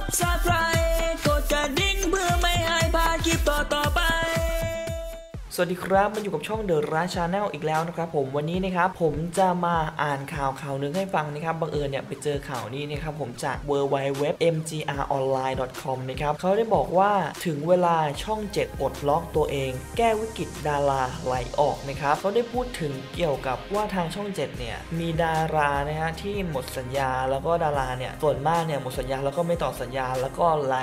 ก สวัสดีครับมาอยู่กับช่องเดอะราชาแนลอีกแล้วนะครับผมวันนี้นะครับผมจะมาอ่านข่าวข่าวหนึงให้ฟังนะครับบังเอิญเนี่ยไปเจอข่าวนี้นะครับผมจาก w w w m g r o n l i n e c o m นะครับเขาได้บอกว่าถึงเวลาช่อง 7 ปลดล็อกตัวเอง แก้วิกฤตดาราไหลออกนะครับเขาได้พูดถึงเกี่ยวกับว่าทางช่อง 7 เนี่ยมีดารานะฮะที่หมดสัญญาแล้วก็ดาราเนี่ยส่วนมากเนี่ยหมดสัญญาแล้วก็ไม่ต่อสัญญา แล้วก็ไหล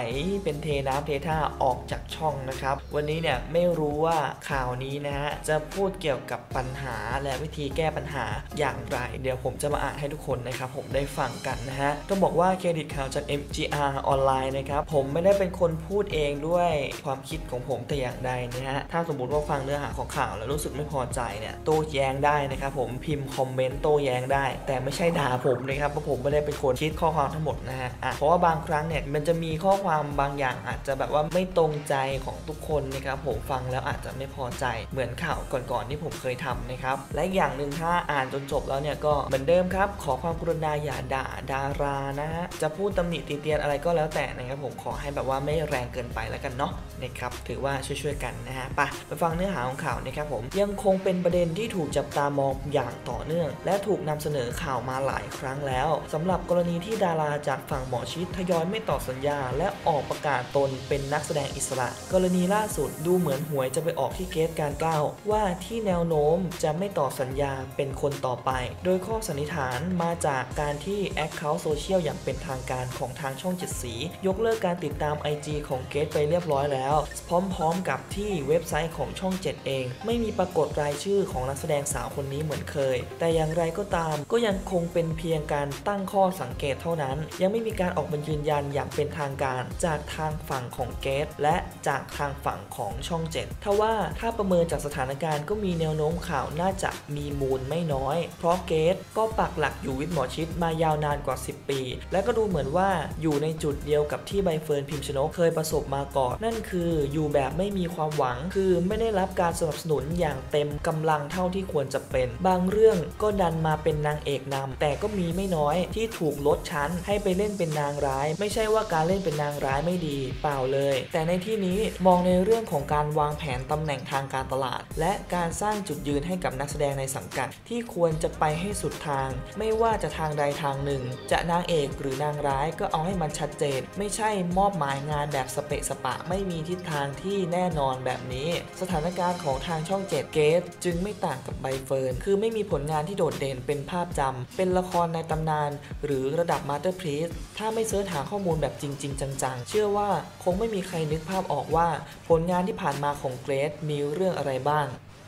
เป็นเทน้ำเทท่าออกจากช่องนะครับวันนี้เนี่ยไม่รู้ว่าข่าวนี้นะฮะจะพูดเกี่ยวกับปัญหาและวิธีแก้ปัญหาอย่างไร เดี๋ยวผมจะมาอ่านให้ทุกคนนะครับผมได้ฟังกันนะฮะต้องบอกว่าเครดิตข่าวจาก MGR ออนไลน์นะครับผมไม่ได้เป็นคนพูดเองด้วยความคิดของผมแต่อย่างใดนะฮะถ้าสมมติว่าฟังเนื้อหาของข่าวแล้วรู้สึกไม่พอใจเนี่ยโต้แย้งได้นะครับผมพิมพ์คอมเมนต์โต้แย้งได้ แต่ไม่ใช่ด่าผมนะครับเพราะผมไม่ได้เป็นคนคิดข้อความทั้งหมดนะฮะะเพราะว่าบางครั้งเนี่ยมันจะมีข้อความบางอย่างอาจจะแบบว่าไม่ตรงใจของทุกคนนะครับผมฟังแล้วอาจจะไม่พอใจเหมือนข่าวก่อนๆที่ผมเคยทำนะครับ และอย่างหนึ่งถ้าอ่านจนจบแล้วเนี่ยก็เหมือนเดิมครับ ขอความกรุณาอย่าด่าดารานะฮะจะพูดตำหนิติเตียนอะไรก็แล้วแต่นะครับผมขอให้แบบว่าไม่แรงเกินไปแล้วกันเนาะนะครับถือว่าช่วยๆกันนะฮะไปไปฟังเนื้อหาของข่าวนะครับผมยังคงเป็นประเด็นที่ถูกจับตามองอย่างต่อเนื่อง และถูกนำเสนอข่าวมาหลายครั้งแล้วสำหรับกรณีที่ดาราจากฝั่งหมอชิดทยอยไม่ต่อสัญญา และออกประกาศตนเป็นนักแสดงอิสระ กรณีล่าสุดดูเหมือนหวยจะไปออกที่เกรซ กาญจน์เกล้าว่าที่แนวโน้มจะไม่ต่อสัญญาเป็นคนต่อไป โดยข้อสันนิษฐานมาจากการที่ account โซเชียลอย่างเป็นทางการของทางช่องเจ็ดสี ยกเลิกการติดตาม IG ของเกตไปเรียบร้อยแล้ว พร้อมๆกับที่เว็บไซต์ของช่อง 7 เอง ไม่มีปรากฏรายชื่อของนักแสดงสาวคนนี้เหมือนเคย แต่อย่างไรก็ตามก็ยังคงเป็นเพียงการตั้งข้อสังเกตเท่านั้น ยังไม่มีการออกมายืนยันอย่างเป็นทางการ จากทางฝั่งของเกรซและจากทางฝั่งของช่อง 7 ทว่าถ้าาประเมินจากสถานการณ์ก็มีแนวโน้มข่าวน่าจะมีมูลไม่น้อย เพราะเกตก็ปักหลักอยู่วิทย์หมอชิดมายาวนานกว่า 10 ปี และก็ดูเหมือนว่าอยู่ในจุดเดียวกับที่ใบเฟิร์นพิมพ์ชนกเคยประสบมาก่อน นั่นคืออยู่แบบไม่มีความหวัง คือไม่ได้รับการสนับสนุนอย่างเต็มกำลังเท่าที่ควรจะเป็น บางเรื่องก็ดันมาเป็นนางเอกนำแต่ก็มีไม่น้อยที่ถูกลดชั้นให้ไปเล่นเป็นนางร้าย ไม่ใช่ว่าการเล่นเป็นนางร้ายไม่ดี เปล่าเลย แต่ในที่นี้มองในเรื่องของการวางแผนตำแหน่งทางการตลาด และการสร้างจุดยืนให้กับนักแสดงในสังกัด ที่ควรจะไปให้สุดทาง ไม่ว่าจะทางใดทางหนึ่ง จะนางเอกหรือนางร้ายก็เอาให้มันชัดเจน ไม่ใช่มอบหมายงานแบบสะเปะสะปะ ไม่มีทิศทางที่แน่นอนแบบนี้ สถานการณ์ของทางช่อง7เกรซจึงไม่ต่างกับใบเฟิร์นคือไม่มีผลงานที่โดดเด่นเป็นภาพจำเป็นละครในตำนาน หรือระดับ masterpieceถ้าไม่เสิร์ชหาข้อมูลแบบจริง ๆ จังๆ เชื่อว่าคงไม่มีใครนึกภาพออกว่า ผลงานที่ผ่านมาของเกรซมีเรื่องอะไรบ้าง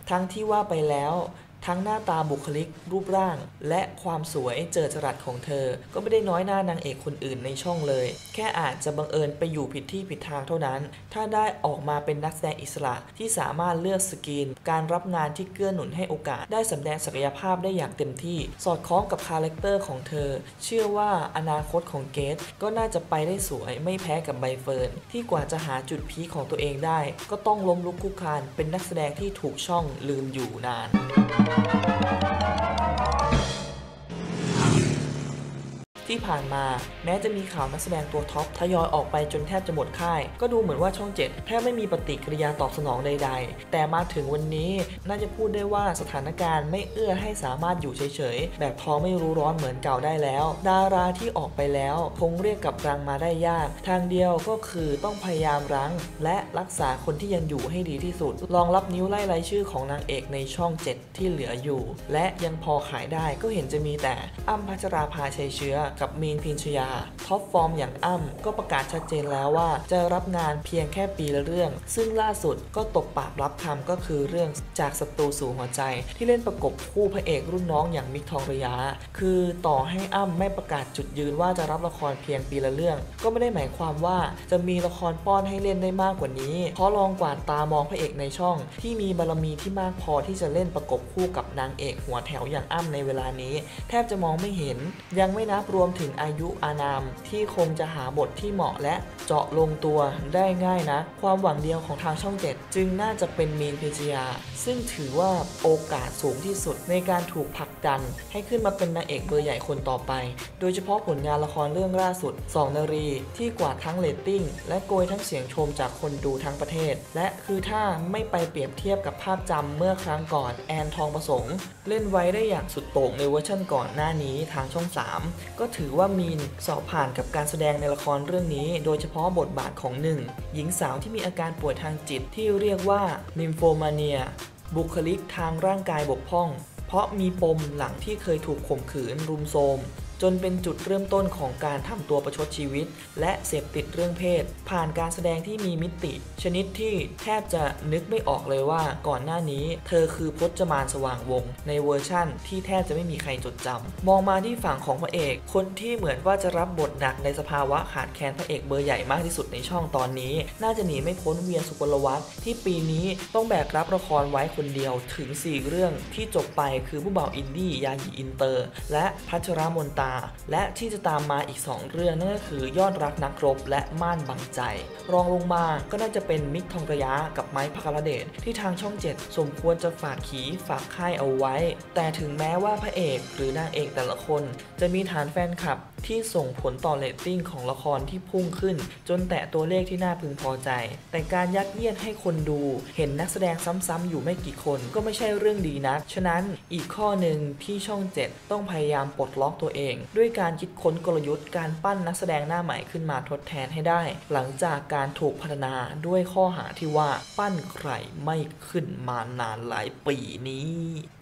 ทั้งที่ว่าไปแล้ว ทั้งหน้าตาบุคลิก รูปร่าง และความสวยเจิดจรัสของเธอ ก็ไม่ได้น้อยหน้านางเอกคนอื่นในช่องเลย แค่อาจจะบังเอิญไปอยู่ผิดที่ผิดทางเท่านั้น ถ้าได้ออกมาเป็นนักแสดงอิสระที่สามารถเลือกสกรีนการรับงานที่เกื้อหนุนให้โอกาส ได้สำแดงศักยภาพได้อย่างเต็มที่ สอดคล้องกับคาแรคเตอร์ของเธอ เชื่อว่าอนาคตของเกรซก็น่าจะไปได้สวยไม่แพ้กับใบเฟิร์นที่กว่าจะหาจุดพีคของตัวเองได้ ก็ต้องล้มลุกคลุกคลานเป็นนักแสดงที่ถูกช่องลืมอยู่นาน Thank you. ที่ผ่านมาแม้จะมีข่าวนักแสดงตัวท็อปทยอยออกไปจนแทบจะหมดค่าย ก็ดูเหมือนว่าช่อง 7 แทบไม่มีปฏิกิริยาตอบสนองใด ๆ แต่มาถึงวันนี้น่าจะพูดได้ว่าสถานการณ์ไม่เอื้อให้สามารถอยู่เฉยๆ แบบทองไม่รู้ร้อนเหมือนเก่าได้แล้ว ดาราที่ออกไปแล้วคงเรียกกลับรังมาได้ยาก ทางเดียวก็คือต้องพยายามรั้ง และรักษาคนที่ยังอยู่ให้ดีที่สุด ลองนับนิ้วไล่รายชื่อของนางเอกในช่อง 7 ที่เหลืออยู่ และยังพอขายได้ก็เห็นจะมีแต่อั้ม พัชราภา ไชยเชื้อกับมีนพีชญาท็อปฟอร์มอย่างอั้มก็ประกาศชัดเจนแล้วว่า จะรับงานเพียงแค่ปีละเรื่อง ซึ่งล่าสุดก็ตกปากรับคำก็คือเรื่องจากศัตรูสู่หัวใจ ที่เล่นประกบคู่พระเอกรุ่นน้องอย่างมิกทองระยะคือต่อให้อ้ำไม่ประกาศจุดยืนว่าจะรับละครเพียงปีละเรื่อง ก็ไม่ได้หมายความว่าจะมีละครป้อนให้เล่นได้มากกว่านี้เพราะลองกวาดตามองพระเอกในช่อง ที่มีบารมีที่มากพอที่จะเล่นประกบคู่กับนางเอกหัวแถวอย่างอ้ำในเวลานี้ แทบจะมองไม่เห็น ยังไม่นับรวมถึงอายุอานาม ที่คงจะหาบทที่เหมาะและเจาะลงตัวได้ง่ายนะ ความหวังเดียวของทางช่องเจ็ดจึงน่าจะเป็นมีน พีชญา ซึ่งถือว่าโอกาสสูงที่สุดในการถูกผลักดัน ให้ขึ้นมาเป็นนางเอกเบอร์ใหญ่คนต่อไป โดยเฉพาะผลงานละครเรื่องล่าสุดสองนารี ที่กวาดทั้งเรตติ้ง และโกยทั้งเสียงชมจากคนดูทั้งประเทศ และคือถ้าไม่ไปเปรียบเทียบกับภาพจำเมื่อครั้งก่อนแอนทองประสงค์ เล่นไว้ได้อย่างสุดโต่งในเวอร์ชันก่อนหน้านี้ทางช่อง 3 ก็ถือว่ามีนสอบผ่านกับการแสดงในละครเรื่องนี้ โดยเฉพาะบทบาทของหนึ่งหญิงสาวที่มีอาการป่วยทางจิตที่เรียกว่านิมโฟมาเนีย บุคลิกทางร่างกายบกพร่อง เพราะมีปมหลังที่เคยถูกข่มขืนรุมโทรม จนเป็นจุดเริ่มต้นของการทำตัวประชดชีวิต และเสพติดเรื่องเพศ ผ่านการแสดงที่มีมิติ ชนิดที่แทบจะนึกไม่ออกเลยว่าก่อนหน้านี้ เธอคือพจมานสว่างวง ในเวอร์ชั่นที่แทบจะไม่มีใครจดจำมองมาที่ฝั่งของพระเอก คนที่เหมือนว่าจะรับบทหนักในสภาวะขาดแคลนพระเอกเบอร์ใหญ่มากที่สุดในช่องตอนนี้ น่าจะหนีไม่พ้นเวียร์ ศุกลวัฒน์ที่ปีนี้ต้องแบกรับละครไว้คนเดียวถึง 4 เรื่องที่จบไปคือผู้บ่าวอินดี้ยาหยีอินเตอร์ และพัชรมนตาและที่จะตามมาอีก 2 เรื่องนั่นก็คือยอดรักนักรบและม่านบังใจ รองลงมาก็น่าจะเป็นมิกค์ ทองระย้ากับไมค์ ภัทรเดชที่ทางช่อง 7 สมควรจะฝากผีฝากไข้เอาไว้ แต่ถึงแม้ว่าพระเอกหรือนางเอกแต่ละคน จะมีฐานแฟนคลับที่ส่งผลต่อเรตติ้งของละครที่พุ่งขึ้น จนแตะตัวเลขที่น่าพึงพอใจ แต่การยัดเยียดให้คนดู เห็นนักแสดงซ้ำๆอยู่ไม่กี่คนก็ไม่ใช่เรื่องดีนัก ฉะนั้นอีกข้อหนึ่งที่ช่อง 7 ต้องพยายามปลดล็อกตัวเองด้วยการคิดค้นกลยุทธ์การปั้นนักแสดงหน้าใหม่ขึ้นมาทดแทนให้ได้ หลังจากการถูกพัฒนาด้วยข้อหาที่ว่าปั้นใครไม่ขึ้นมานานหลายปีนี้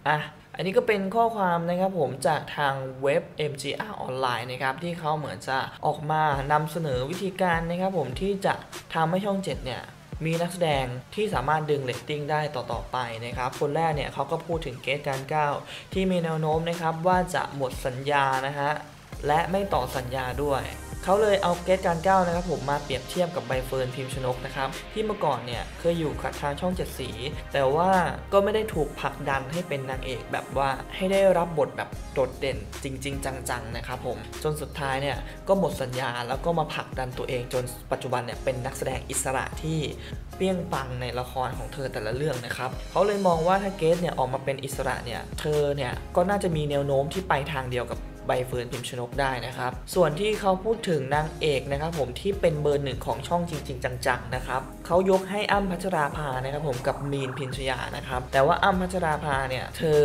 อะอันนี้ก็เป็นข้อความนะครับผมจากทางเว็บ MGR ออนไลน์นะครับที่เขาเหมือนจะออกมานำเสนอวิธีการนะครับผมที่จะทำให้ช่อง 7 เนี่ย มีนักแสดงที่สามารถดึงเรตติ้งได้ต่อๆไปนะครับคนแรกเนี่ยเขาก็พูดถึงเกตการก้าวที่มีแนวโน้มนะครับว่าจะหมดสัญญานะฮะและไม่ต่อสัญญาด้วย เขาเลยเอาเกตการก้าวนะครับผมมาเปรียบเทียบกับใบเฟิร์นพิมพ์ชนกนะครับที่เมื่อก่อนเนี่ยเคยอยู่กับทางช่องเจ็ดสี แต่ว่าก็ไม่ได้ถูกผลักดันให้เป็นนางเอกแบบว่าให้ได้รับบทแบบโดดเด่นจริง ๆ จังๆนะครับผมจนสุดท้ายเนี่ยก็หมดสัญญาแล้วก็มาผลักดันตัวเองจนปัจจุบันเนี่ยเป็นนักแสดงอิสระที่เปี้ยงปังในละครของเธอแต่ละเรื่องนะครับเขาเลยมองว่าถ้าเกสเนี่ยออกมาเป็นอิสระเนี่ยเธอเนี่ยก็น่าจะมีแนวโน้มที่ไปทางเดียวกับ บเฟิร์นพิมชนกได้นะครับ ส่วนที่เขาพูดถึงนางเอกนะครับผมที่เป็นเบอร์หนึ่งของช่องจริง ๆ จังๆนะครับเขายกให้อ้ำพัชราภานะครับผมกับมีนพินชยานะครับแต่ว่าอ้ำพัชราภาเนี่ยเธอ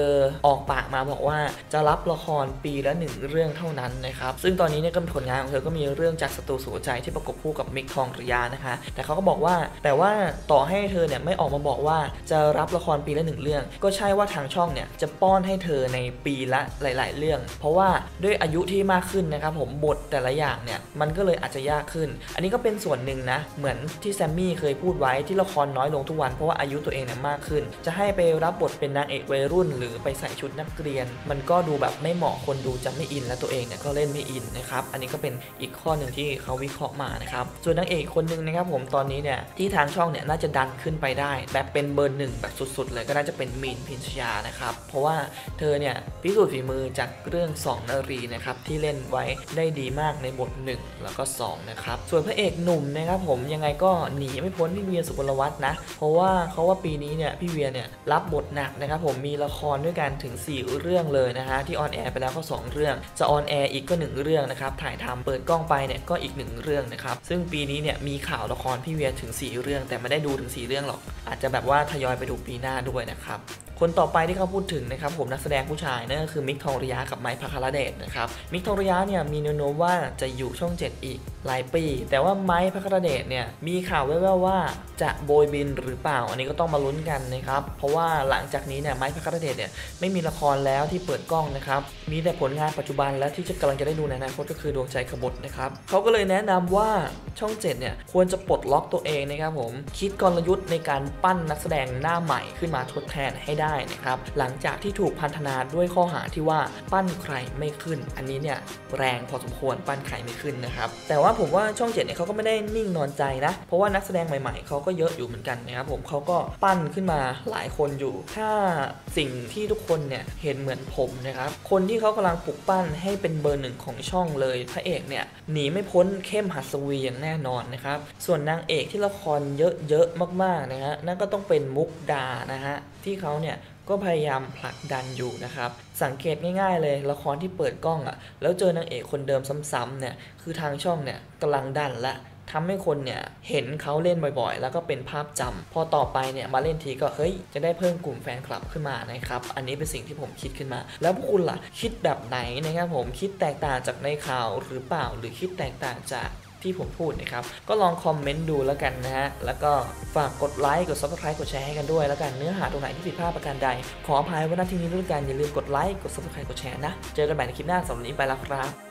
ออกปากมาบอกว่าจะรับละครปีละหนึ่งเรื่องเท่านั้นนะครับซึ่งตอนนี้เนี่ยก็มีผลงานของเธอก็มีเรื่องจากสตูสู่ใจที่ประกบคู่กับมิกทองระยานะคะแต่เขาก็บอกว่าแต่ว่าต่อให้เธอเนี่ยไม่ออกมาบอกว่าจะรับละครปีละหนึ่งเรื่อง ก็ใช่ว่าทางช่องเนี่ยจะป้อนให้เธอในปีละหลาย ๆ เรื่อง เพราะว่าด้วยอายุที่มากขึ้นนะครับผมบทแต่ละอย่างเนี่ยมันก็เลยอาจจะยากขึ้น อันนี้ก็เป็นส่วนหนึ่งนะ เหมือนที่แซมมี่เคยพูดไว้ที่ละครน้อยลงทุกวันเพราะว่าอายุตัวเองเนี่ยมากขึ้น จะให้ไปรับบทเป็นนางเอกวัยรุ่น หรือไปใส่ชุดนักเรียน มันก็ดูแบบไม่เหมาะคนดูจะไม่อิน และตัวเองเนี่ยก็เล่นไม่อินนะครับอันนี้ก็เป็นอีกข้อหนึ่งที่เขาวิเคราะห์มานะครับส่วนนางเอกคนหนึ่งนะครับผมตอนนี้เนี่ยที่ทางช่องเนี่ยน่าจะดันขึ้นไปได้ แบบเป็นเบอร์หนึ่งแบบสุดๆ เลยก็น่าจะเป็นมีนพินชยานะครับเพราะว่าเธอเนี่ยพิสูจน์ฝีมือจากเรื่องสอารีนะครับที่เล่นไว้ได้ดีมากในบท 1 แล้วก็ 2 นะครับ ส่วนพระเอกหนุ่มนะครับผมยังไงก็หนีไม่พ้นพี่เวียร์ ศุกลวัฒน์นะ เพราะว่าเขาว่าปีนี้เนี่ยพี่เวียร์เนี่ยรับบทหนักนะครับผมมีละครด้วยกันถึง 4 เรื่องเลยนะฮะที่ออนแอร์ไปแล้วก็ 2 เรื่อง จะออนแอร์อีกก็ 1 เรื่องนะครับถ่ายทำเปิดกล้องไปเนี่ยก็อีก 1 เรื่องนะครับซึ่งปีนี้เนี่ยมีข่าวละครพี่เวียร์ถึง 4 เรื่อง แต่ไม่ได้ดูถึง 4 เรื่องหรอก อาจจะแบบว่าทยอยไปดูปีหน้าด้วยนะครับคนต่อไปที่เขาพูดถึงนะครับผมนักแสดงผู้ชายนั่นก็คือมิกทองระยะกับไมค์พัคารเดชนะครับมิกทองระยะเนี่ยมีแนวโน้มว่าจะอยู่ช่อง 7 อีก หลายปี แต่ว่าไมค์พัคระเดชเนี่ยมีข่าวแว่วๆว่าจะโบยบินหรือเปล่า อันนี้ก็ต้องมาลุ้นกันนะครับ เพราะว่าหลังจากนี้เนี่ยไมค์พัคระเดชเนี่ยไม่มีละครแล้วที่เปิดกล้องนะครับ มีแต่ผลงานปัจจุบันและที่จะกำลังจะได้ดูในอนาคตก็คือดวงใจขบฏนะครับเขาก็เลยแนะนำว่าช่อง7เนี่ยควรจะปลดล็อกตัวเองนะครับผมคิดกลยุทธ์ในการปั้นนักแสดงหน้าใหม่ขึ้นมาทดแทนให้ได้นะครับหลังจากที่ถูกพันธนาด้วยข้อหาที่ว่าปั้นใครไม่ขึ้น อันนี้เนี่ยแรงพอสมควรปั้นใครไม่ขึ้นนะครับแต่ว่าผมว่าช่องเจ็ดเนี่ยเขาก็ไม่ได้นิ่งนอนใจนะ เพราะว่านักแสดงใหม่ๆเขาก็เยอะอยู่เหมือนกันนะครับผมเขาก็ปั้นขึ้นมาหลายคนอยู่ ถ้าสิ่งที่ทุกคนเนี่ยเห็นเหมือนผมนะครับ คนที่เขากำลังปลุกปั้นให้เป็นเบอร์หนึ่งของช่องเลยพระเอกเนี่ยหนีไม่พ้นเข้มหัสวีอย่างแน่นอนนะครับ ส่วนนางเอกที่ละครเยอะๆมากๆนะฮะนั่นก็ต้องเป็นมุกดานะฮะที่เขาเนี่ย ก็พยายามผลักดันอยู่นะครับ สังเกตง่ายๆ เลยละครที่เปิดกล้องอะ่ะ แล้วเจอนางเอกคนเดิมซ้ำๆเนี่ย คือทางช่องเนี่ยกำลังดันละทำให้คนเนี่ยเห็นเขาเล่นบ่อยๆ แล้วก็เป็นภาพจำพอต่อไปเนี่ยมาเล่นทีก็เฮ้ยจะได้เพิ่มกลุ่มแฟนคลับขึ้นมานะครับ อันนี้เป็นสิ่งที่ผมคิดขึ้นมา แล้วพวกคุณล่ะคิดแบบไหนนะครับผมคิดแตกต่างจากในข่าวหรือเปล่าหรือคิดแตกต่างจาก ที่ผมพูดนะครับ ก็ลองคอมเมนต์ดูแล้วกันนะฮะ แล้วก็ฝากกดไลค์กด subscribe กดแชร์ให้กันด้วยแล้วกันเนื้อหาตรงไหนที่ผิดพลาดประการใด ขออภัยไว้าที่นี้ด้วยกันอย่าลืมกดไลค์กด subscribe กดแชร์นะ เจอกันใหม่ในคลิปหน้าสำหรับวันนี้ไปแล้วครับ